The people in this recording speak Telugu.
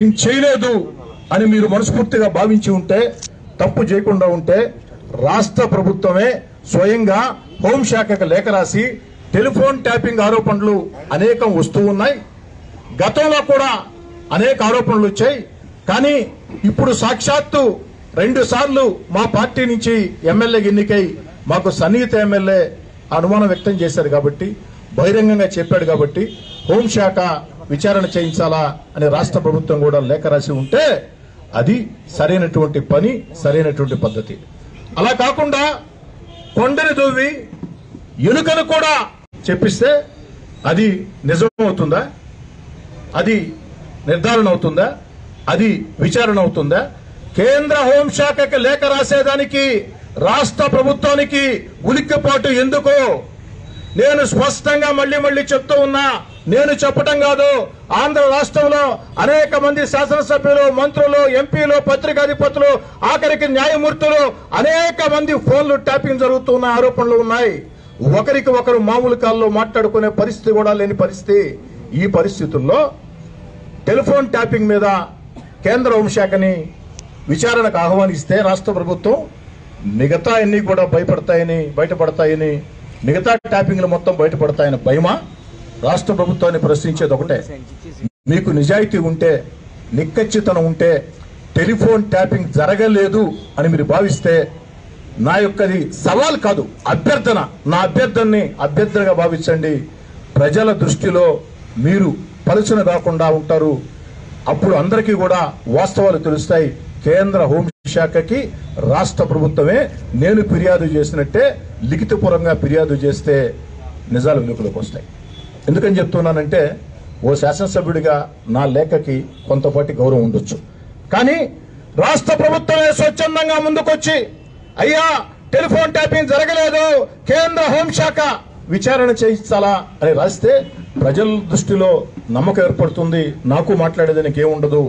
చేయలేదు అని మీరు మనస్ఫూర్తిగా భావించి ఉంటే తప్పు చేయకుండా ఉంటే రాష్ట్ర ప్రభుత్వమే స్వయంగా హోంశాఖకు లేఖ రాసి టెలిఫోన్ ట్యాపింగ్ ఆరోపణలు అనేకం వస్తూ ఉన్నాయి. గతంలో కూడా అనేక ఆరోపణలు వచ్చాయి. కానీ ఇప్పుడు సాక్షాత్తు రెండు సార్లు మా పార్టీ నుంచి ఎమ్మెల్యే ఎన్నికై మాకు సన్నిహిత ఎమ్మెల్యే అనుమానం వ్యక్తం చేశారు కాబట్టి బహిరంగంగా చెప్పాడు కాబట్టి హోంశాఖ విచారణ చేయించాలా అని రాష్ట్ర ప్రభుత్వం కూడా లేఖ రాసి ఉంటే అది సరైనటువంటి పని సరైనటువంటి పద్ధతి. అలా కాకుండా కొండని దొవ్వి ఎలుకను కూడా చెప్పిస్తే అది నిజం అవుతుందా అది నిర్ధారణ అవుతుందా? అది విచారణ అవుతుందా? కేంద్ర హోంశాఖకి లేఖ రాసేదానికి రాష్ట్ర ప్రభుత్వానికి ఉలిక్కిపాటు ఎందుకో నేను స్పష్టంగా మళ్ళీ మళ్ళీ చెప్తూ ఉన్నా నేను చెప్పటం కాదు. ఆంధ్ర రాష్ట్రంలో అనేక మంది శాసనసభ్యులు మంత్రులు ఎంపీలు పత్రికాధిపతులు ఆఖరికి న్యాయమూర్తులు అనేక మంది ఫోన్లు ట్యాపింగ్ జరుగుతున్న ఆరోపణలు ఉన్నాయి. ఒకరికి ఒకరు మామూలు కాల్లో మాట్లాడుకునే పరిస్థితి కూడా లేని పరిస్థితి. ఈ పరిస్థితుల్లో టెలిఫోన్ ట్యాపింగ్ మీద కేంద్ర హోంశాఖని విచారణకు ఆహ్వానిస్తే రాష్ట్ర ప్రభుత్వం మిగతా అన్ని కూడా భయపడతాయని బయటపడతాయని మిగతా ట్యాపింగ్లు మొత్తం బయటపడతాయని భయమా? రాష్ట్ర ప్రభుత్వాన్ని ప్రశ్నించేది ఒకటే. మీకు నిజాయితీ ఉంటే నిక్కచ్చితనం ఉంటే టెలిఫోన్ ట్యాపింగ్ జరగలేదు అని మీరు భావిస్తే నా యొక్కది సవాల్ కాదు అభ్యర్థన. నా అభ్యర్థనని అభ్యర్థనగా భావించండి. ప్రజల దృష్టిలో మీరు పలుచన కాకుండా ఉంటారు. అప్పుడు అందరికీ కూడా వాస్తవాలు తెలుస్తాయి. కేంద్ర హోంశాఖకి రాష్ట్ర ప్రభుత్వమే నేను ఫిర్యాదు చేసినట్టే లిఖితపూర్వంగా ఫిర్యాదు చేస్తే నిజాలు వెలుగులోకి వస్తాయి. ఎందుకని చెప్తున్నానంటే ఓ శాసనసభ్యుడిగా నా లేఖకి కొంతపాటి గౌరవం ఉండొచ్చు. కానీ రాష్ట్ర ప్రభుత్వమే స్వచ్ఛందంగా ముందుకొచ్చి అయ్యా టెలిఫోన్ ట్యాపింగ్ జరగలేదు కేంద్ర హోంశాఖ విచారణ చేయించాలా అని రాస్తే ప్రజల దృష్టిలో నమ్మకం ఏర్పడుతుంది నాకు మాట్లాడేదానికి ఏముండదు